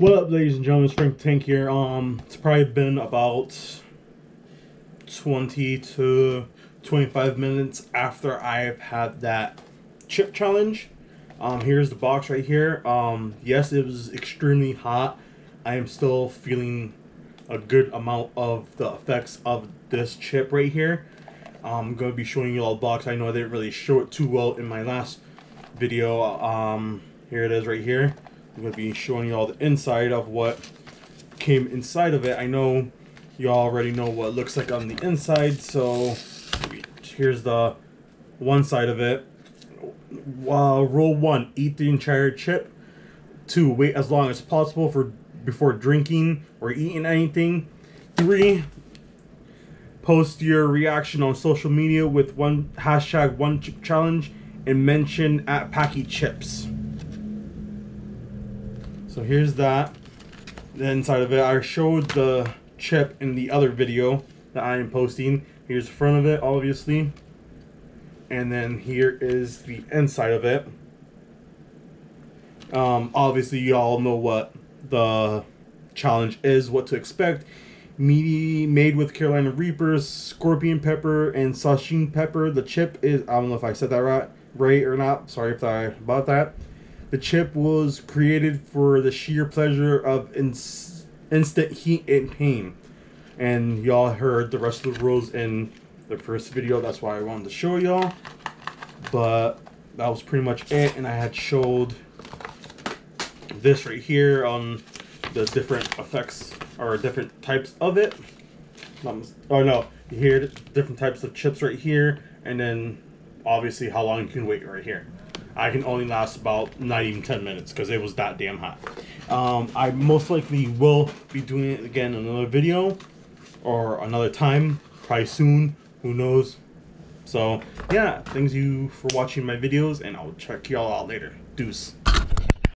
What up, ladies and gentlemen? Frank Tank here. Um, it's probably been about 20 to 25 minutes after I've had that chip challenge. Um, here's the box right here. Um, yes, it was extremely hot. I am still feeling a good amount of the effects of this chip right here. I'm going to be showing you all the box. I know I didn't really show it too well in my last video. Um, here it is right here. I'm going to be showing you all the inside of what came inside of it. I know you already know what it looks like on the inside, so here's the one side of it. Uh, rule one, eat the entire chip. Two, wait as long as possible for before drinking or eating anything. Three, post your reaction on social media with one hashtag one chip challenge and mention at Paqui Chips. So here's that. The inside of it. I showed the chip in the other video that I am posting. Here's the front of it, obviously. And then here is the inside of it. Um, obviously, you all know what the challenge is, what to expect. Meaty, made with Carolina Reapers, scorpion pepper, and sashimi pepper. The chip is, I don't know if I said that right, right or not. Sorry if I about that. The chip was created for the sheer pleasure of ins instant heat and pain. And y'all heard the rest of the rules in the first video. That's why I wanted to show y'all. But that was pretty much it. And I had showed this right here on the different effects or different types of it. Oh no, you hear different types of chips right here. And then obviously how long you can wait right here. I can only last about not even 10 minutes because it was that damn hot. Um, I most likely will be doing it again in another video or another time, probably soon, who knows. So yeah, thanks you for watching my videos and I'll check y'all out later. Deuce.